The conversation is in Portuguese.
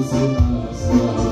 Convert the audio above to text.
Jesus e nossa